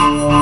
Oh.